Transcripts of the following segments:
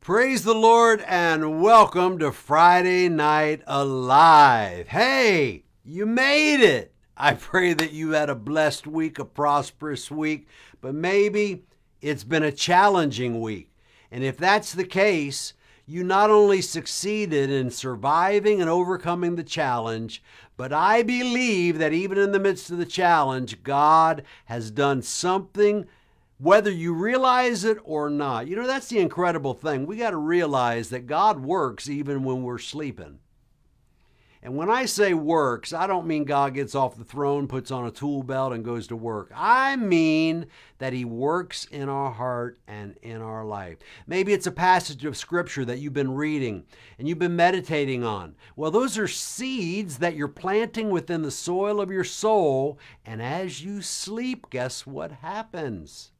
Praise the Lord and welcome to Friday Night Alive. Hey, you made it. I pray that you had a blessed week, a prosperous week, but maybe it's been a challenging week. And if that's the case, you not only succeeded in surviving and overcoming the challenge, but I believe that even in the midst of the challenge, God has done something whether you realize it or not. You know, that's the incredible thing. We got to realize that God works even when we're sleeping. And when I say works, I don't mean God gets off the throne, puts on a tool belt, and goes to work. I mean that He works in our heart and in our life. Maybe it's a passage of Scripture that you've been reading and you've been meditating on. Well, those are seeds that you're planting within the soil of your soul. And as you sleep, guess what happens?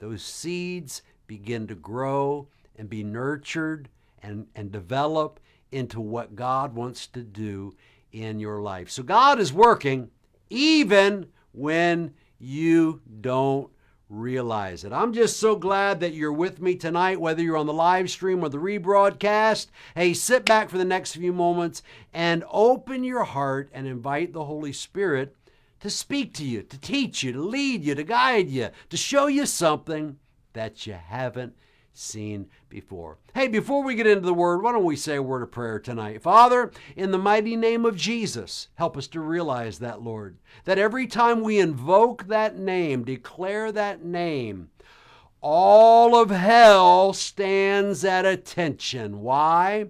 Those seeds begin to grow and be nurtured and, and develop into what God wants to do in your life. So God is working even when you don't realize it. I'm just so glad that you're with me tonight, whether you're on the live stream or the rebroadcast. Hey, sit back for the next few moments and open your heart and invite the Holy Spirit to speak to you, to teach you, to lead you, to guide you, to show you something that you haven't seen before. Hey, before we get into the word, why don't we say a word of prayer tonight? Father, in the mighty name of Jesus, help us to realize that, Lord, that every time we invoke that name, declare that name, all of hell stands at attention. Why?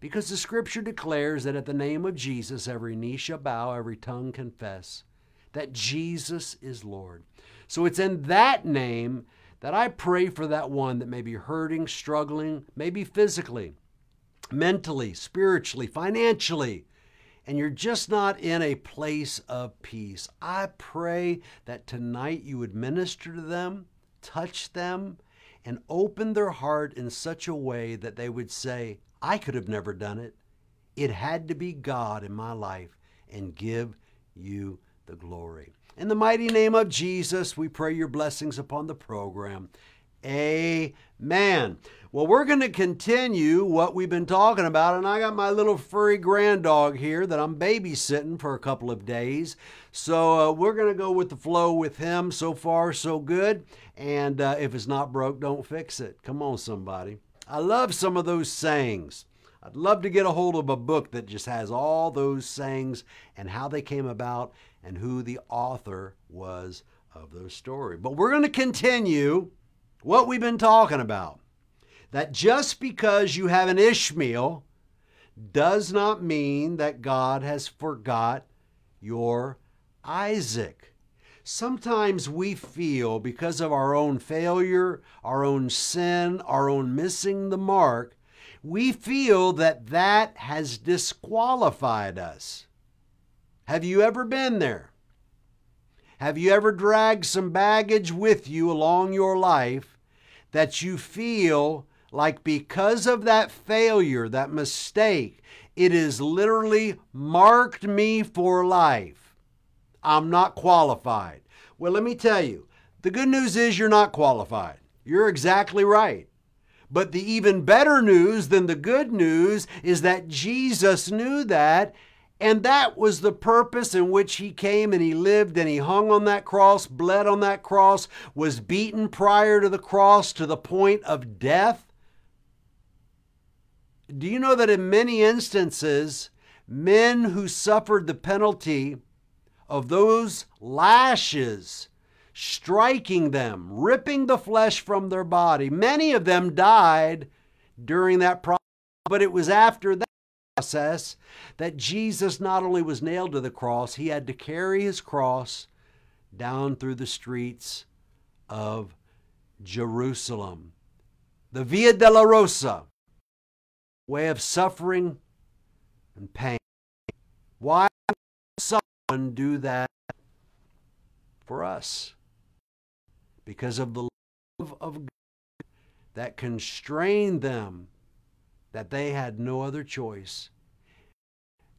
Because the scripture declares that at the name of Jesus, every knee shall bow, every tongue confess that Jesus is Lord. So it's in that name that I pray for that one that may be hurting, struggling, maybe physically, mentally, spiritually, financially, and you're just not in a place of peace. I pray that tonight you would minister to them, touch them, and open their heart in such a way that they would say, I could have never done it. It had to be God in my life and give you the glory. In the mighty name of Jesus, we pray your blessings upon the program. Amen. Well, we're going to continue what we've been talking about, and I got my little furry grand dog here that I'm babysitting for a couple of days. So uh, we're going to go with the flow with him. So far, so good. And uh, if it's not broke, don't fix it. Come on, somebody. I love some of those sayings. I'd love to get a hold of a book that just has all those sayings and how they came about and who the author was of those stories. But we're going to continue what we've been talking about. That just because you have an Ishmael does not mean that God has forgot your Isaac. Sometimes we feel because of our own failure, our own sin, our own missing the mark, we feel that that has disqualified us. Have you ever been there? Have you ever dragged some baggage with you along your life that you feel like because of that failure, that mistake, it has literally marked me for life? I'm not qualified. Well, let me tell you, the good news is you're not qualified. You're exactly right. But the even better news than the good news is that Jesus knew that and that was the purpose in which he came and he lived and he hung on that cross, bled on that cross, was beaten prior to the cross to the point of death. Do you know that in many instances, men who suffered the penalty of those lashes, striking them, ripping the flesh from their body, many of them died during that process, but it was after that process that Jesus not only was nailed to the cross, he had to carry his cross down through the streets of Jerusalem. The Via Dolorosa, way of suffering and pain. Why would someone do that for us? Because of the love of God that constrained them that they had no other choice.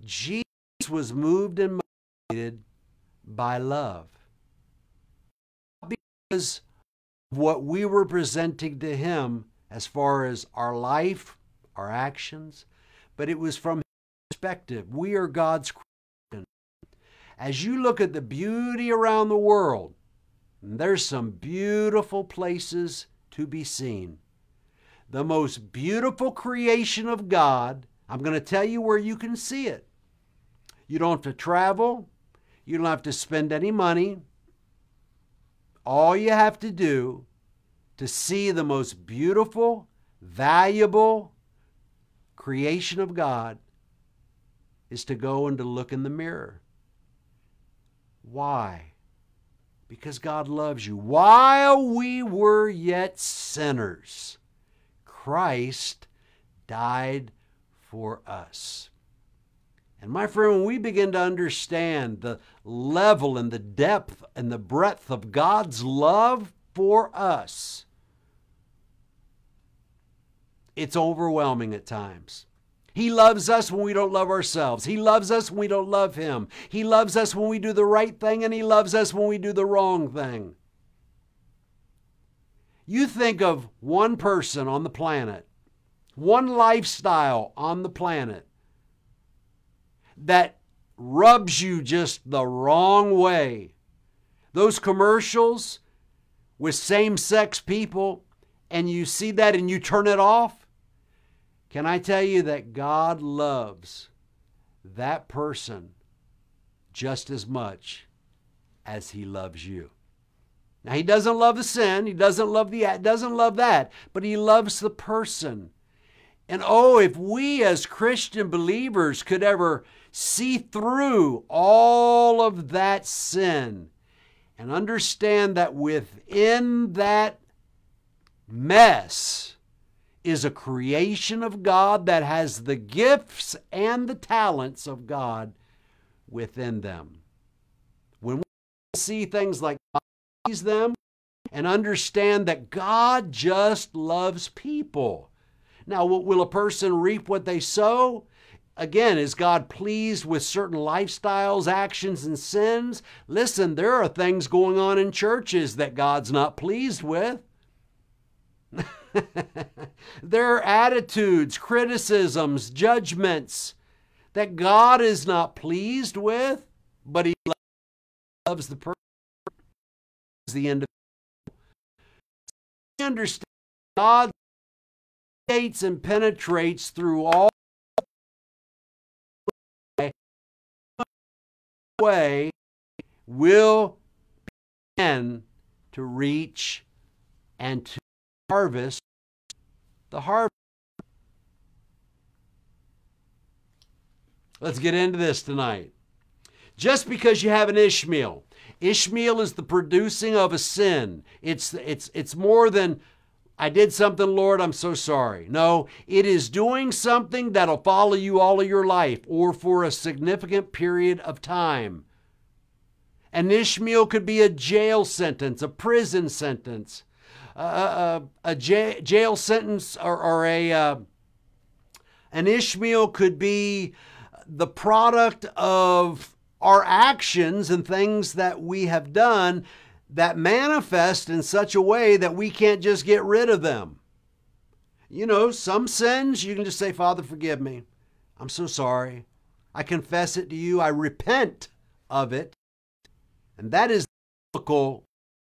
Jesus was moved and motivated by love. Because of what we were presenting to him as far as our life, our actions, but it was from his perspective. We are God's creation. As you look at the beauty around the world, there's some beautiful places to be seen. The most beautiful creation of God, I'm going to tell you where you can see it. You don't have to travel, you don't have to spend any money. All you have to do to see the most beautiful, valuable creation of God is to go and to look in the mirror. Why? Because God loves you. While we were yet sinners, Christ died for us. And my friend, when we begin to understand the level and the depth and the breadth of God's love for us, it's overwhelming at times. He loves us when we don't love ourselves. He loves us when we don't love Him. He loves us when we do the right thing, and He loves us when we do the wrong thing. You think of one person on the planet, one lifestyle on the planet that rubs you just the wrong way. Those commercials with same sex people, and you see that and you turn it off. Can I tell you that God loves that person just as much as He loves you? Now he doesn't love the sin, he doesn't love the doesn't love that, but he loves the person. And oh, if we as Christian believers could ever see through all of that sin and understand that within that mess is a creation of God that has the gifts and the talents of God within them. When we see things like them and understand that God just loves people. Now, will a person reap what they sow? Again, is God pleased with certain lifestyles, actions, and sins? Listen, there are things going on in churches that God's not pleased with. there are attitudes, criticisms, judgments that God is not pleased with, but He loves the person. The end of understand God gates and penetrates through all way will begin to reach and to harvest the harvest. Let's get into this tonight. Just because you have an Ishmael, Ishmael is the producing of a sin. It's it's it's more than I did something, Lord, I'm so sorry. No, it is doing something that'll follow you all of your life or for a significant period of time. An Ishmael could be a jail sentence, a prison sentence, a, a, a jail sentence, or, or a uh, an Ishmael could be the product of our actions and things that we have done that manifest in such a way that we can't just get rid of them. You know, some sins you can just say, Father, forgive me. I'm so sorry. I confess it to you. I repent of it. And that is the biblical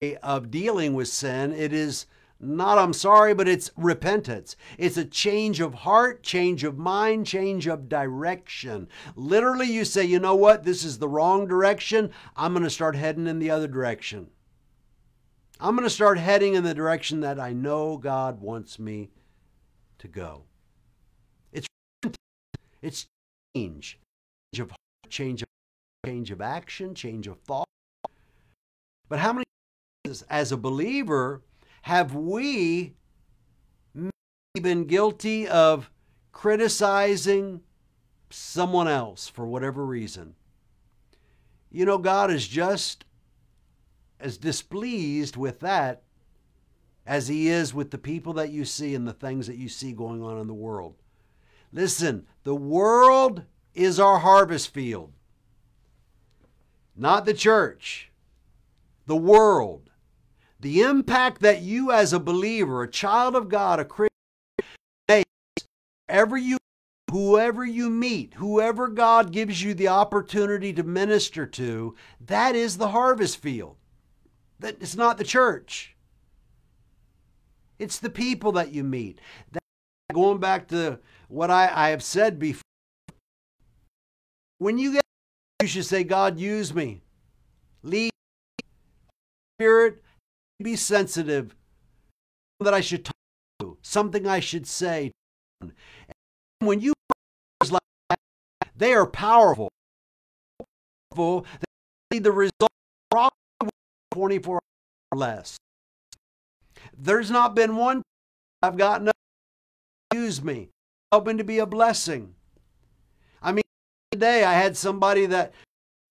way of dealing with sin. It is not I'm sorry, but it's repentance. It's a change of heart, change of mind, change of direction. Literally, you say, you know what, this is the wrong direction. I'm going to start heading in the other direction. I'm going to start heading in the direction that I know God wants me to go. It's it's change, change of heart, change of change of action, change of thought. But how many as a believer have we been guilty of criticizing someone else for whatever reason? You know, God is just as displeased with that as he is with the people that you see and the things that you see going on in the world. Listen, the world is our harvest field, not the church. The world. The impact that you, as a believer, a child of God, a Christian, wherever you whoever you meet, whoever God gives you the opportunity to minister to, that is the harvest field. That it's not the church. It's the people that you meet. That, going back to what I, I have said before, when you get, you should say, God, use me. Lead Spirit, be sensitive. That I should talk to, something I should say. And when you like they are powerful. powerful they the result probably 24 hours or less. There's not been one I've gotten up use me, hoping to be a blessing. I mean, today I had somebody that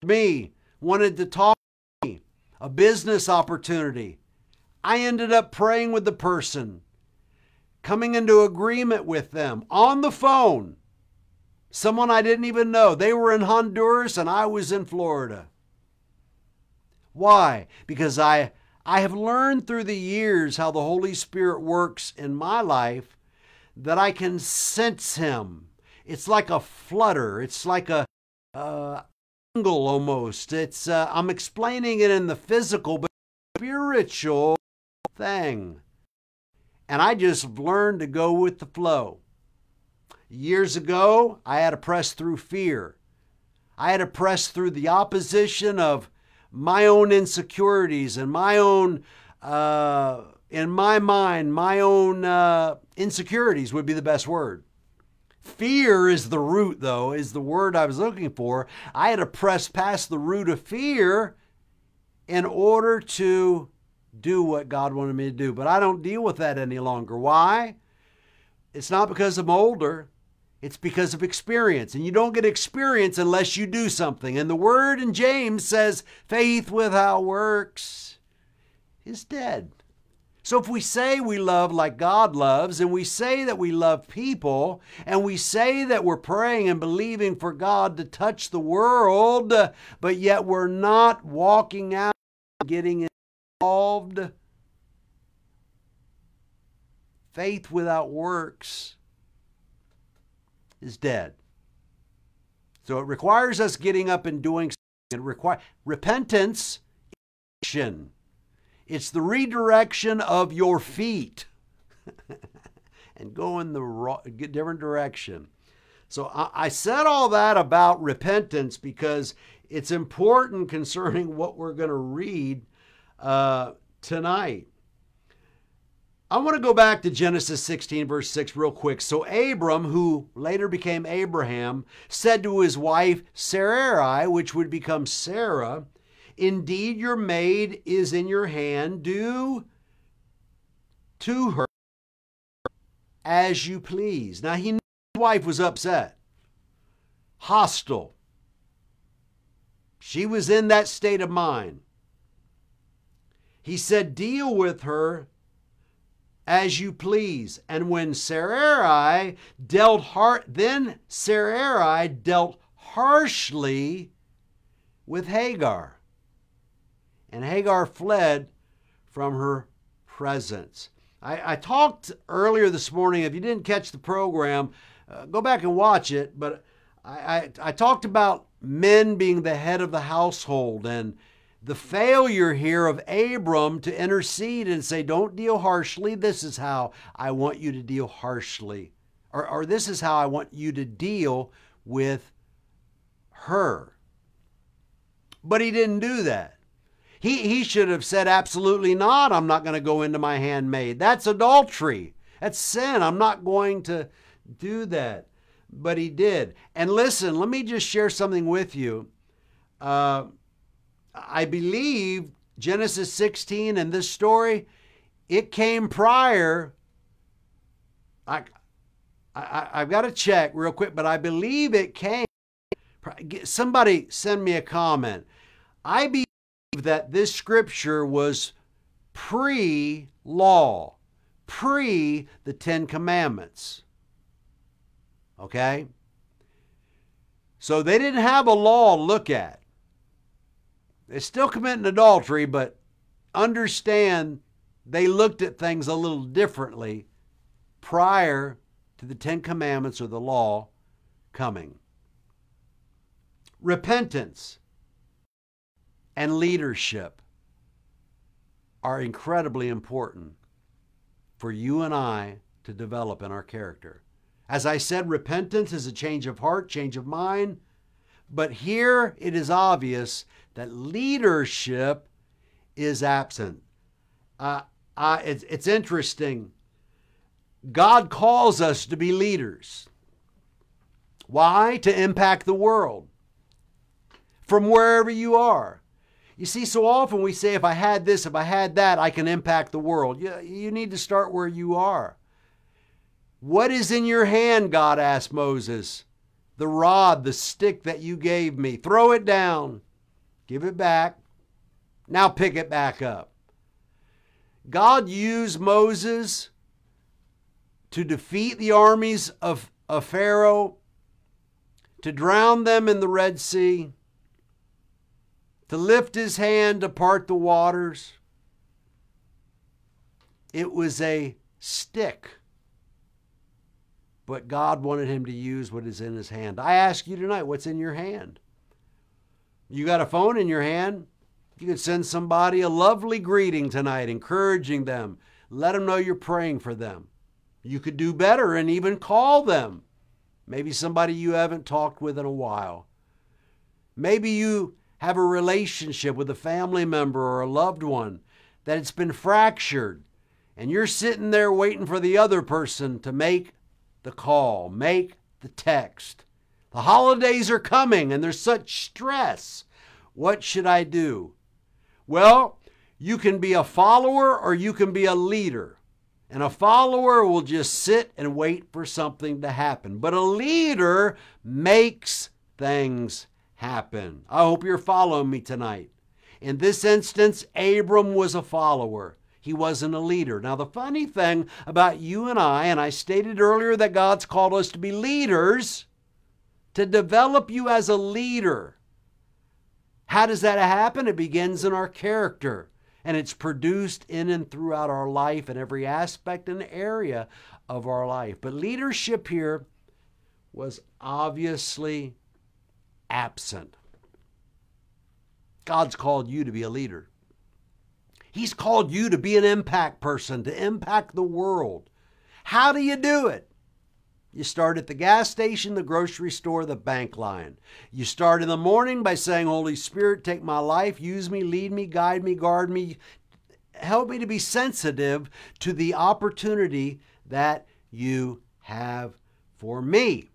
me wanted to talk to me, a business opportunity. I ended up praying with the person, coming into agreement with them on the phone. Someone I didn't even know. They were in Honduras and I was in Florida. Why? Because I I have learned through the years how the Holy Spirit works in my life that I can sense Him. It's like a flutter. It's like a uh, angle almost. It's uh, I'm explaining it in the physical, but spiritual thing. And I just learned to go with the flow. Years ago, I had to press through fear. I had to press through the opposition of my own insecurities and my own, uh, in my mind, my own uh, insecurities would be the best word. Fear is the root, though, is the word I was looking for. I had to press past the root of fear in order to do what God wanted me to do. But I don't deal with that any longer. Why? It's not because I'm older. It's because of experience. And you don't get experience unless you do something. And the word in James says, faith without works is dead. So if we say we love like God loves, and we say that we love people, and we say that we're praying and believing for God to touch the world, but yet we're not walking out getting involved, faith without works is dead. So it requires us getting up and doing something. It requires repentance, action. It's the redirection of your feet and go in the wrong, different direction. So I, I said all that about repentance because it's important concerning what we're going to read uh, tonight. I want to go back to Genesis 16, verse 6, real quick. So, Abram, who later became Abraham, said to his wife Sarai, which would become Sarah, Indeed, your maid is in your hand. Do to her as you please. Now, he knew his wife was upset, hostile. She was in that state of mind. He said, Deal with her as you please. And when Sarai dealt hard, then Sarai dealt harshly with Hagar. And Hagar fled from her presence. I, I talked earlier this morning, if you didn't catch the program, uh, go back and watch it, but I, I, I talked about men being the head of the household and the failure here of Abram to intercede and say, Don't deal harshly. This is how I want you to deal harshly. Or, or this is how I want you to deal with her. But he didn't do that. He, he should have said, Absolutely not. I'm not going to go into my handmaid. That's adultery. That's sin. I'm not going to do that. But he did. And listen, let me just share something with you. Uh, I believe Genesis 16 and this story, it came prior. I, I, I've got to check real quick, but I believe it came. Somebody send me a comment. I believe that this scripture was pre law, pre the Ten Commandments. Okay? So they didn't have a law to look at. They're still committing adultery, but understand they looked at things a little differently prior to the Ten Commandments or the law coming. Repentance and leadership are incredibly important for you and I to develop in our character. As I said, repentance is a change of heart, change of mind. But here it is obvious that leadership is absent. Uh, uh, it's, it's interesting. God calls us to be leaders. Why? To impact the world from wherever you are. You see, so often we say, if I had this, if I had that, I can impact the world. You, you need to start where you are. What is in your hand? God asked Moses. The rod, the stick that you gave me. Throw it down. Give it back. Now pick it back up. God used Moses to defeat the armies of, of Pharaoh, to drown them in the Red Sea, to lift his hand to part the waters. It was a stick but God wanted him to use what is in his hand. I ask you tonight, what's in your hand? You got a phone in your hand? You could send somebody a lovely greeting tonight, encouraging them. Let them know you're praying for them. You could do better and even call them. Maybe somebody you haven't talked with in a while. Maybe you have a relationship with a family member or a loved one that it's been fractured and you're sitting there waiting for the other person to make the call, make the text. The holidays are coming and there's such stress. What should I do? Well, you can be a follower or you can be a leader. And a follower will just sit and wait for something to happen. But a leader makes things happen. I hope you're following me tonight. In this instance, Abram was a follower. He wasn't a leader. Now, the funny thing about you and I, and I stated earlier that God's called us to be leaders, to develop you as a leader. How does that happen? It begins in our character and it's produced in and throughout our life in every aspect and area of our life. But leadership here was obviously absent. God's called you to be a leader. He's called you to be an impact person, to impact the world. How do you do it? You start at the gas station, the grocery store, the bank line. You start in the morning by saying, Holy Spirit, take my life, use me, lead me, guide me, guard me. Help me to be sensitive to the opportunity that you have for me.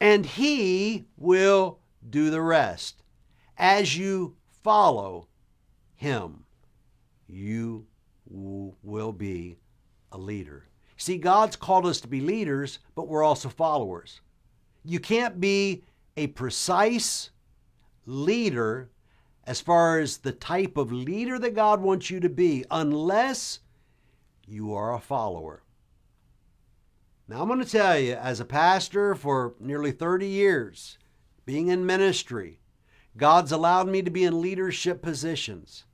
And He will do the rest as you follow Him be a leader. See, God's called us to be leaders, but we're also followers. You can't be a precise leader as far as the type of leader that God wants you to be unless you are a follower. Now, I'm going to tell you, as a pastor for nearly 30 years, being in ministry, God's allowed me to be in leadership positions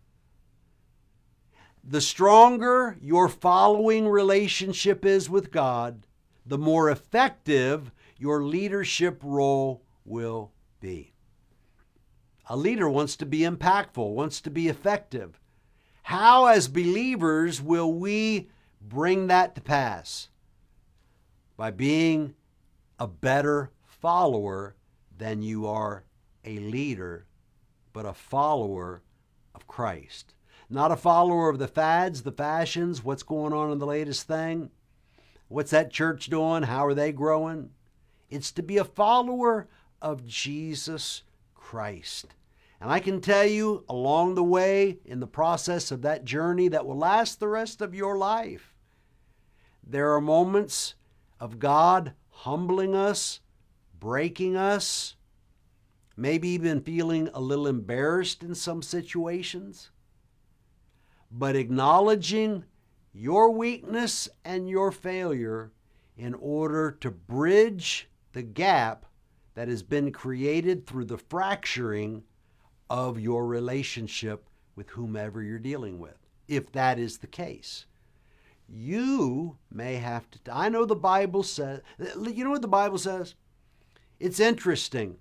the stronger your following relationship is with God, the more effective your leadership role will be. A leader wants to be impactful, wants to be effective. How, as believers, will we bring that to pass? By being a better follower than you are a leader, but a follower of Christ. Not a follower of the fads, the fashions, what's going on in the latest thing. What's that church doing? How are they growing? It's to be a follower of Jesus Christ. And I can tell you along the way, in the process of that journey that will last the rest of your life, there are moments of God humbling us, breaking us, maybe even feeling a little embarrassed in some situations but acknowledging your weakness and your failure in order to bridge the gap that has been created through the fracturing of your relationship with whomever you're dealing with, if that is the case. you may have to. I know the Bible says, you know what the Bible says? It's interesting.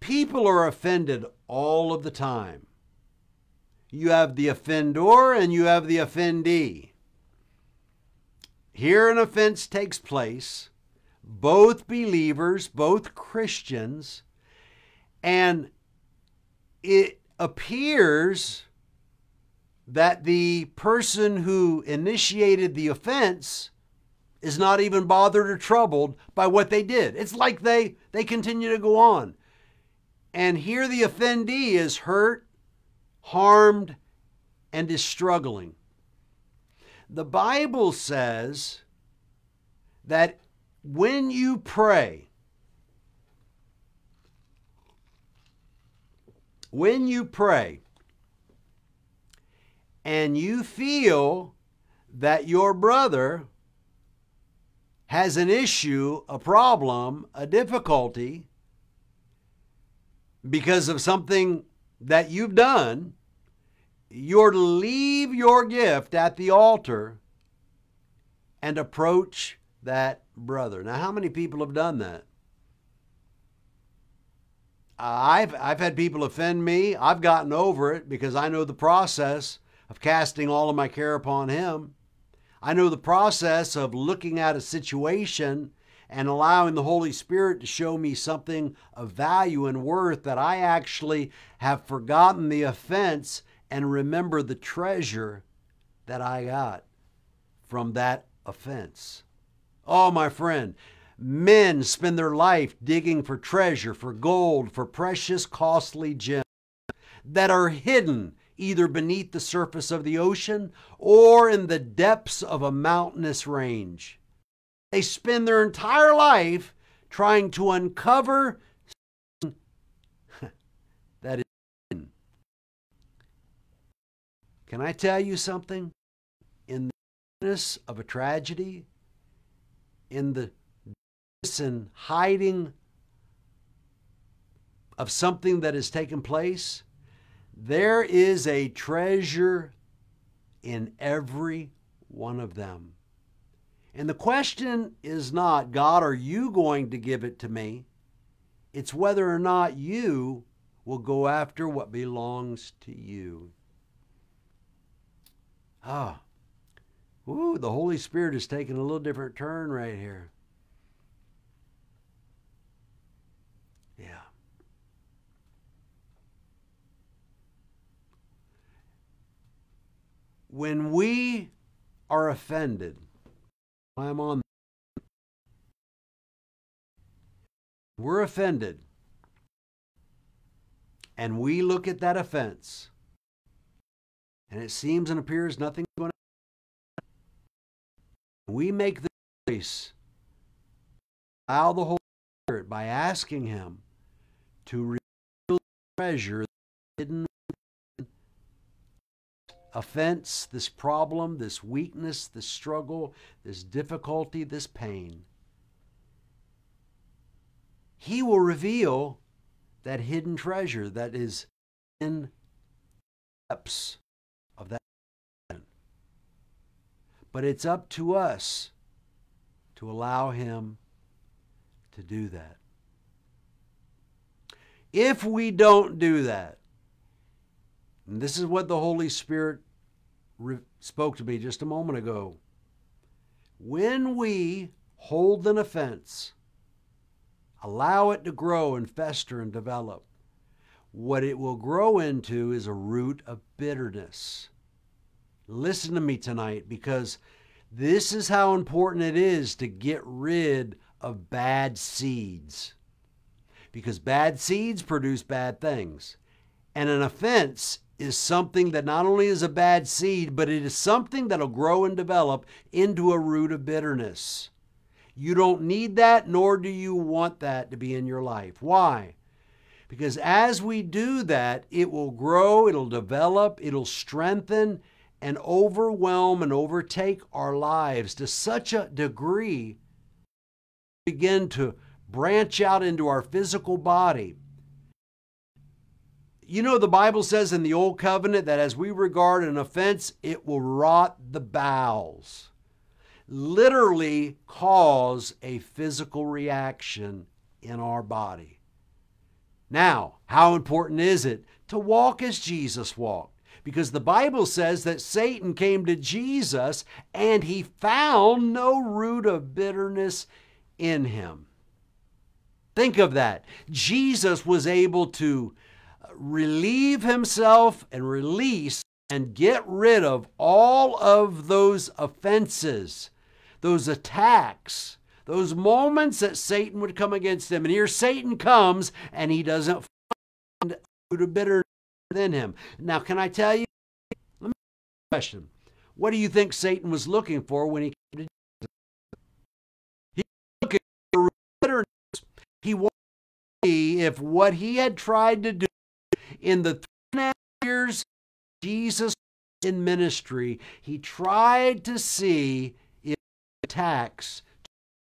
People are offended all of the time. You have the offender and you have the offendee. Here, an offense takes place, both believers, both Christians, and it appears that the person who initiated the offense is not even bothered or troubled by what they did. It's like they they continue to go on. And here the offendee is hurt, harmed, and is struggling. The Bible says that when you pray, when you pray and you feel that your brother has an issue, a problem, a difficulty because of something that you've done, you're to leave your gift at the altar and approach that brother. Now, how many people have done that? I've, I've had people offend me. I've gotten over it because I know the process of casting all of my care upon Him. I know the process of looking at a situation and allowing the Holy Spirit to show me something of value and worth that I actually have forgotten the offense and remember the treasure that I got from that offense. Oh, my friend, men spend their life digging for treasure, for gold, for precious, costly gems that are hidden either beneath the surface of the ocean or in the depths of a mountainous range. They spend their entire life trying to uncover that is hidden. Can I tell you something? In the midst of a tragedy, in the and hiding of something that has taken place, there is a treasure in every one of them. And the question is not, God, are you going to give it to me? It's whether or not you will go after what belongs to you. Ah, ooh, the Holy Spirit is taking a little different turn right here. Yeah. when we are offended, I'm on. We're offended, and we look at that offense, and it seems and appears nothing going to. We make the choice, allow the Holy Spirit by asking Him to reveal the treasure hidden offense, this problem, this weakness, this struggle, this difficulty, this pain. He will reveal that hidden treasure that is in depths of that. But it's up to us to allow Him to do that. If we don't do that, and this is what the Holy Spirit re- spoke to me just a moment ago. When we hold an offense, allow it to grow and fester and develop, what it will grow into is a root of bitterness. Listen to me tonight because this is how important it is to get rid of bad seeds. Because bad seeds produce bad things. And an offense is something that not only is a bad seed, but it is something that'll grow and develop into a root of bitterness. You don't need that, nor do you want that to be in your life. Why? Because as we do that, it will grow, it'll develop, it'll strengthen, and overwhelm and overtake our lives to such a degree begin to branch out into our physical body You know, the Bible says in the Old Covenant that as we regard an offense, it will rot the bowels. Literally cause a physical reaction in our body. Now, how important is it to walk as Jesus walked? Because the Bible says that Satan came to Jesus and he found no root of bitterness in him. Think of that. Jesus was able to relieve himself and release and get rid of all of those offenses, those attacks, those moments that Satan would come against him. And here Satan comes and he doesn't find of bitterness within him. Now, can I tell you? Let me a question. What do you think Satan was looking for when he came to Jesus? He was looking for bitterness. He wanted to see if what he had tried to do in the three and a half years Jesus in ministry, he tried to see if attacks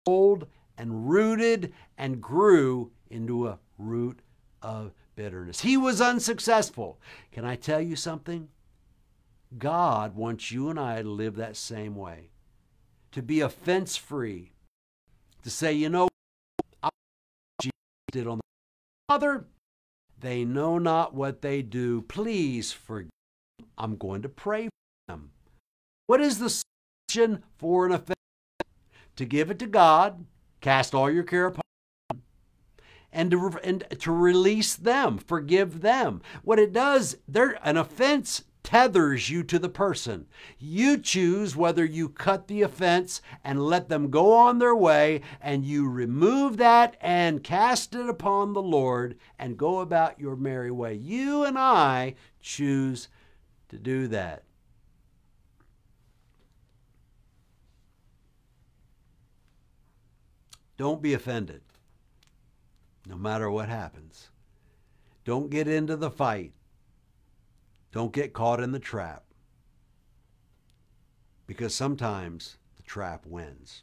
old and rooted and grew into a root of bitterness. He was unsuccessful. Can I tell you something? God wants you and I to live that same way, to be offense free, to say, you know, I did on the Father, they know not what they do. Please forgive. I'm going to pray for them. What is the solution for an offense? To give it to God, cast all your care upon Him, and to, and to release them, forgive them. What it does, they're, an offense tethers you to the person. You choose whether you cut the offense and let them go on their way, and you remove that and cast it upon the Lord and go about your merry way. You and I choose to do that. Don't be offended, no matter what happens. Don't get into the fight. Don't get caught in the trap. Because sometimes the trap wins.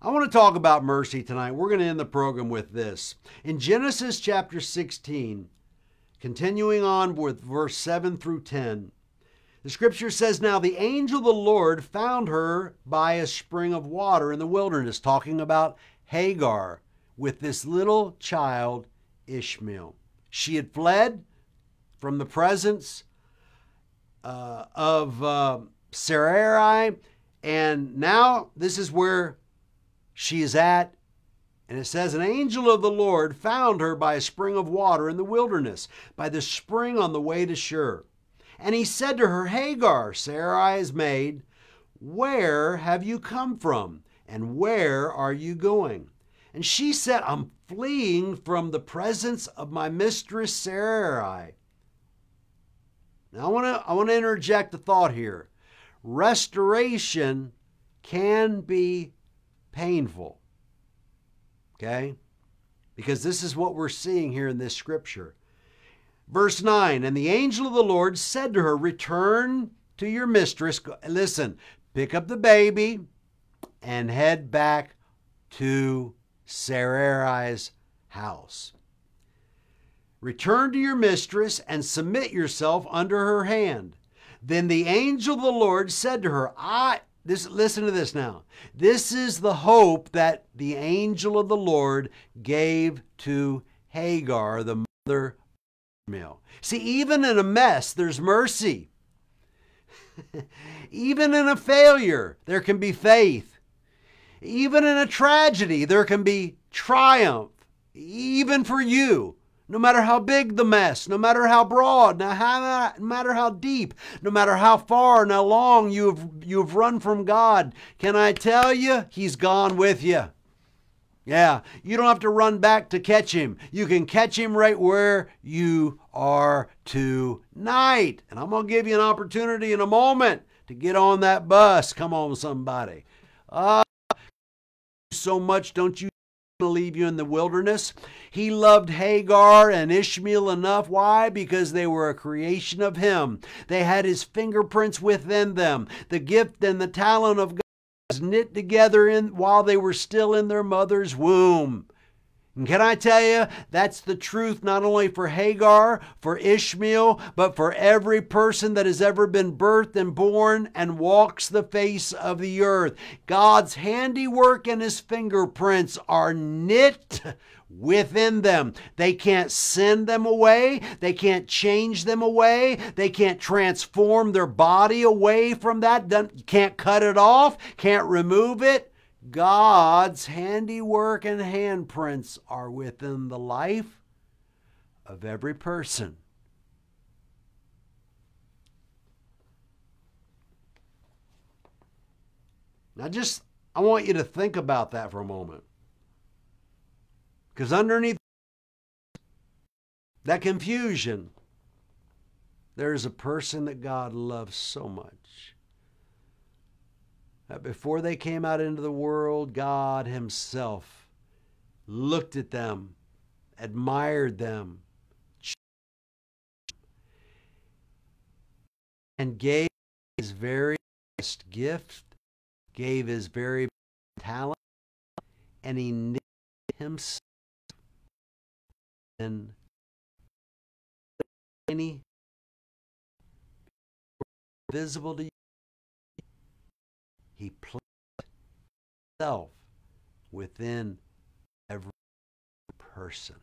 I want to talk about mercy tonight. We're going to end the program with this. In Genesis chapter 16, continuing on with verse 7 through 10, the scripture says, Now the angel of the Lord found her by a spring of water in the wilderness, talking about Hagar with this little child, Ishmael. She had fled from the presence uh, of uh, Sarai, and now this is where she is at. And it says, An angel of the Lord found her by a spring of water in the wilderness, by the spring on the way to Shur. And he said to her, Hagar, Sarai's maid, where have you come from? And where are you going? And she said, I'm fleeing from the presence of my mistress Sarai. Now I want to I want to interject a thought here. Restoration can be painful. Okay? Because this is what we're seeing here in this scripture. Verse 9 And the angel of the Lord said to her, Return to your mistress. Listen, pick up the baby and head back to Sarai's house. Return to your mistress and submit yourself under her hand. Then the angel of the Lord said to her, I this listen to this now. This is the hope that the angel of the Lord gave to Hagar, the mother of Ishmael. See, even in a mess, there's mercy. even in a failure, there can be faith. Even in a tragedy, there can be triumph. Even for you, no matter how big the mess, no matter how broad, no, matter how deep, no matter how far and how long you've, you've run from God, can I tell you, He's gone with you. Yeah, you don't have to run back to catch him. You can catch him right where you are tonight. And I'm going to give you an opportunity in a moment to get on that bus. Come on, somebody. Uh, so much, don't you leave you in the wilderness. He loved Hagar and Ishmael enough. Why? Because they were a creation of Him. They had His fingerprints within them. The gift and the talent of God was knit together in while they were still in their mother's womb. And can I tell you, that's the truth not only for Hagar, for Ishmael, but for every person that has ever been birthed and born and walks the face of the earth. God's handiwork and his fingerprints are knit within them. They can't send them away. They can't change them away. They can't transform their body away from that. Can't cut it off. Can't remove it. God's handiwork and handprints are within the life of every person. Now, just, I want you to think about that for a moment. Because underneath that confusion, there's a person that God loves so much that before they came out into the world, God Himself looked at them, admired them, and gave His very best gift, gave His very best talent, and He knit Himself in any visible to you he placed himself within every person.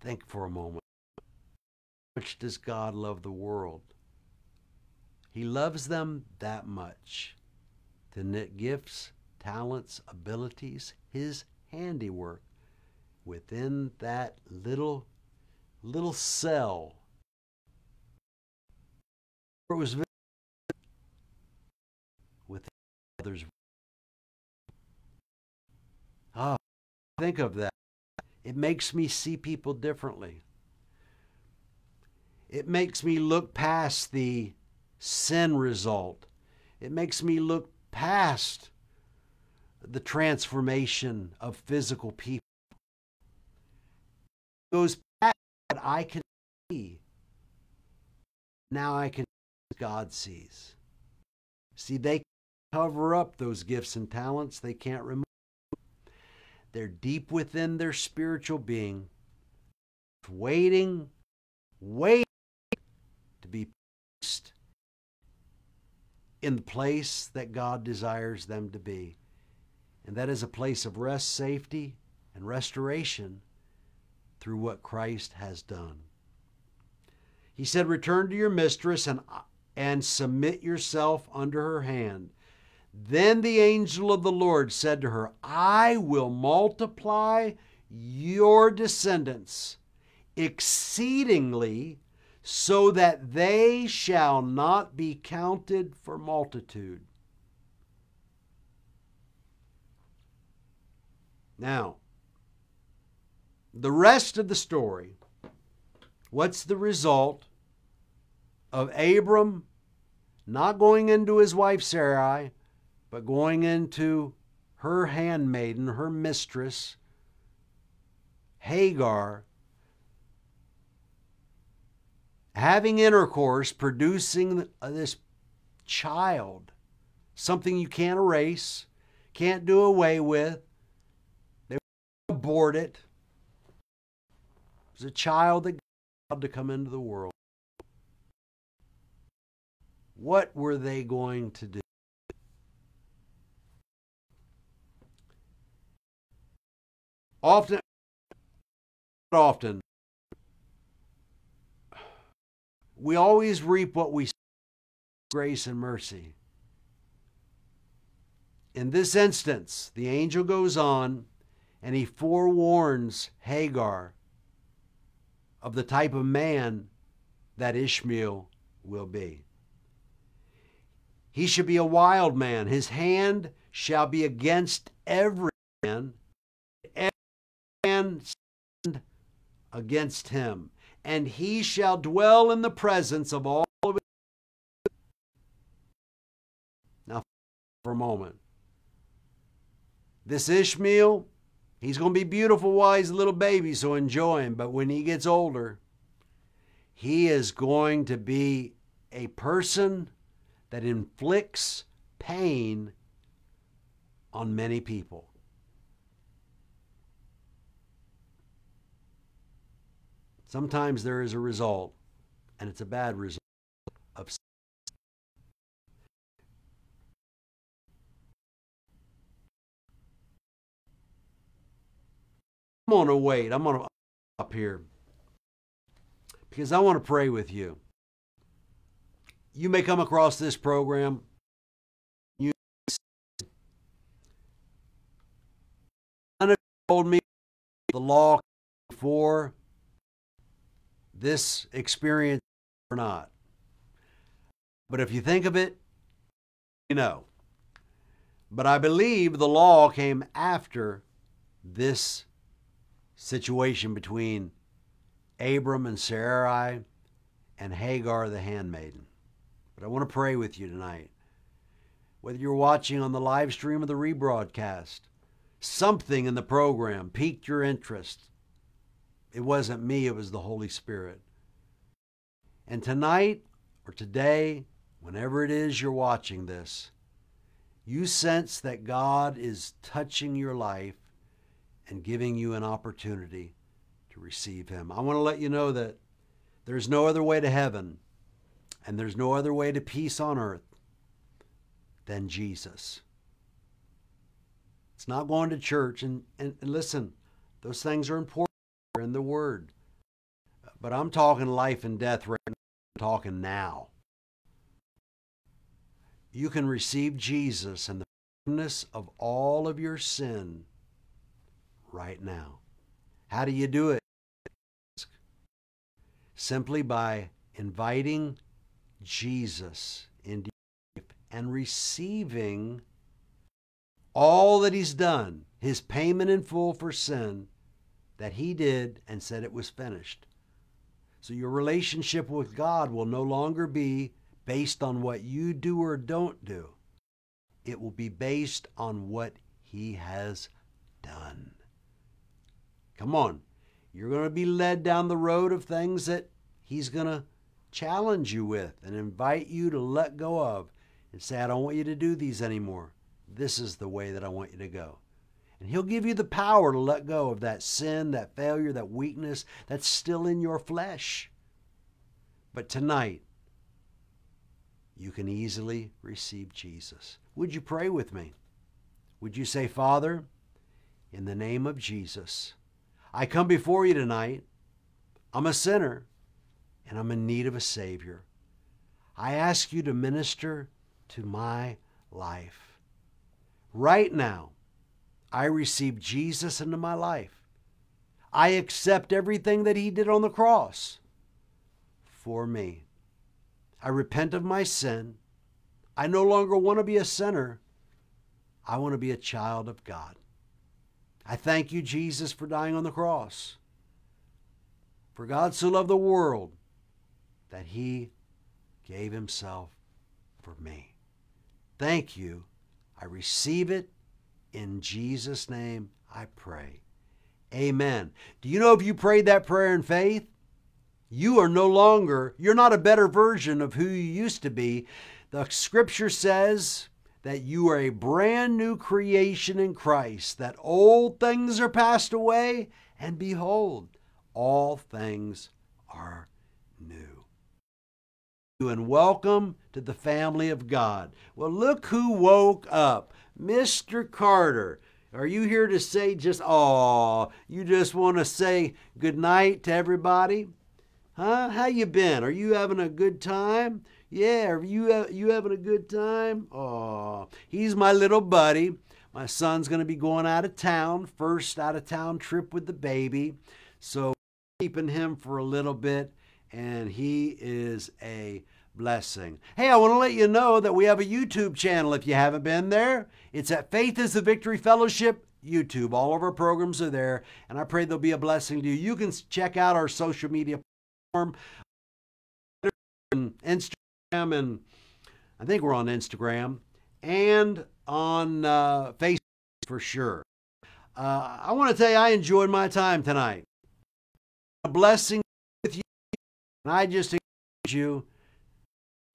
Think for a moment. How much does God love the world? He loves them that much to knit gifts, talents, abilities, his handiwork within that little little cell. It was others. Oh, think of that. It makes me see people differently. It makes me look past the sin result. It makes me look past the transformation of physical people. It goes past what I can see. Now I can see God sees. See, they cover up those gifts and talents, they can't remove. They're deep within their spiritual being, waiting, waiting to be placed in the place that God desires them to be. And that is a place of rest, safety, and restoration through what Christ has done. He said, Return to your mistress and, and submit yourself under her hand. Then the angel of the Lord said to her, I will multiply your descendants exceedingly so that they shall not be counted for multitude. Now, the rest of the story, what's the result of Abram not going into his wife Sarai, but going into her handmaiden, her mistress, Hagar, having intercourse, producing uh, this child, something you can't erase, can't do away with. They abort it. It was a child that God to come into the world. What were they going to do? Often, often, we always reap what we sow, grace and mercy. In this instance, the angel goes on and he forewarns Hagar of the type of man that Ishmael will be. He should be a wild man. His hand shall be against every against him, and he shall dwell in the presence of all of it. Now, for a moment. This Ishmael, he's going to be beautiful while he's a little baby, so enjoy him. But when he gets older, he is going to be a person that inflicts pain on many people. Sometimes there is a result, and it's a bad result of I'm going to wait. I'm going to up here because I want to pray with you. You may come across this program. You told me the law for this experience or not. But if you think of it, you know. But I believe the law came after this situation between Abram and Sarai and Hagar the handmaiden. But I want to pray with you tonight. Whether you're watching on the live stream or the rebroadcast, something in the program piqued your interest. It wasn't me, it was the Holy Spirit. And tonight or today, whenever it is you're watching this, you sense that God is touching your life and giving you an opportunity to receive Him. I want to let you know that there's no other way to heaven and there's no other way to peace on earth than Jesus. It's not going to church. And, and, and listen, those things are important in the Word. But I'm talking life and death right now. I'm talking now. You can receive Jesus and the forgiveness of all of your sin right now. How do you do it? Simply by inviting Jesus into your life and receiving all that He's done, His payment in full for sin that He did and said it was finished. So your relationship with God will no longer be based on what you do or don't do. It will be based on what He has done. Come on. You're going to be led down the road of things that He's going to challenge you with and invite you to let go of and say, I don't want you to do these anymore. This is the way that I want you to go. And He'll give you the power to let go of that sin, that failure, that weakness that's still in your flesh. But tonight, you can easily receive Jesus. Would you pray with me? Would you say, Father, in the name of Jesus, I come before you tonight. I'm a sinner and I'm in need of a Savior. I ask you to minister to my life. Right now, I receive Jesus into my life. I accept everything that He did on the cross for me. I repent of my sin. I no longer want to be a sinner. I want to be a child of God. I thank you, Jesus, for dying on the cross. For God so loved the world that he gave himself for me. Thank you. I receive it. In Jesus' name, I pray. Amen. Do you know if you prayed that prayer in faith, you are no longer, you're not a better version of who you used to be. The scripture says, that you are a brand new creation in Christ, that old things are passed away, and behold, all things are new. And welcome to the family of God. Well, look who woke up. Mr. Carter. Are you here to say just, oh, you just want to say good night to everybody? Huh? How you been? Are you having a good time? Yeah, are you you having a good time? Oh, he's my little buddy. My son's going to be going out of town, first out of town trip with the baby. So keeping him for a little bit and he is a blessing. Hey, I want to let you know that we have a YouTube channel if you haven't been there. It's at Faith is the Victory Fellowship YouTube. All of our programs are there, and I pray they'll be a blessing to you. You can check out our social media platform, Instagram, and I think we're on Instagram and on uh, Facebook for sure. Uh, I want to tell you, I enjoyed my time tonight. A blessing with you, and I just encourage you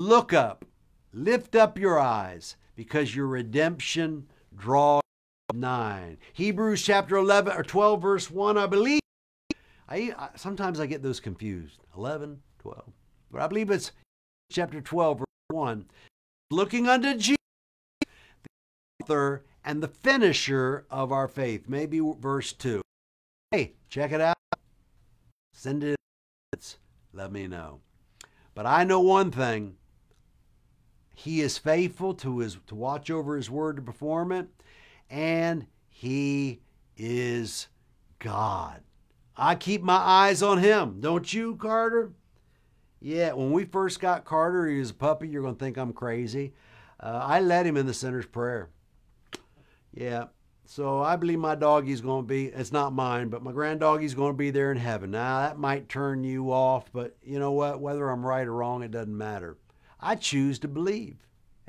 look up, lift up your eyes, because your redemption draws nigh. Hebrews chapter 11 or 12, verse 1, I believe. I, I sometimes I get those confused. 11, 12. But I believe it's chapter 12, verse 1. Looking unto Jesus, the author and the finisher of our faith. Maybe verse 2. Hey, check it out. Send it. Let me know. But I know one thing. He is faithful to his to watch over his word to perform it, and he is God. I keep my eyes on him. Don't you, Carter? Yeah, when we first got Carter, he was a puppy. You're going to think I'm crazy. Uh, I led him in the sinner's prayer. Yeah, so I believe my doggy's going to be, it's not mine, but my grand doggy's going to be there in heaven. Now, that might turn you off, but you know what? Whether I'm right or wrong, it doesn't matter. I choose to believe.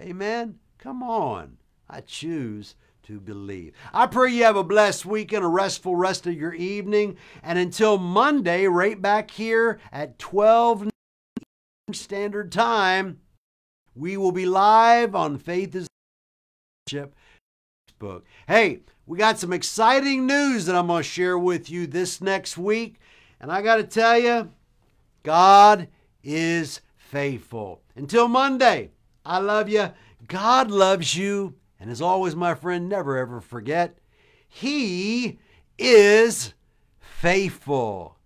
Amen? Come on. I choose to believe. I pray you have a blessed weekend, a restful rest of your evening. And until Monday, right back here at 12 Standard Time, we will be live on Faith is Facebook. Hey, we got some exciting news that I'm going to share with you this next week. And I got to tell you, God is faithful. Until Monday, I love you. God loves you. And as always, my friend, never ever forget, He is faithful.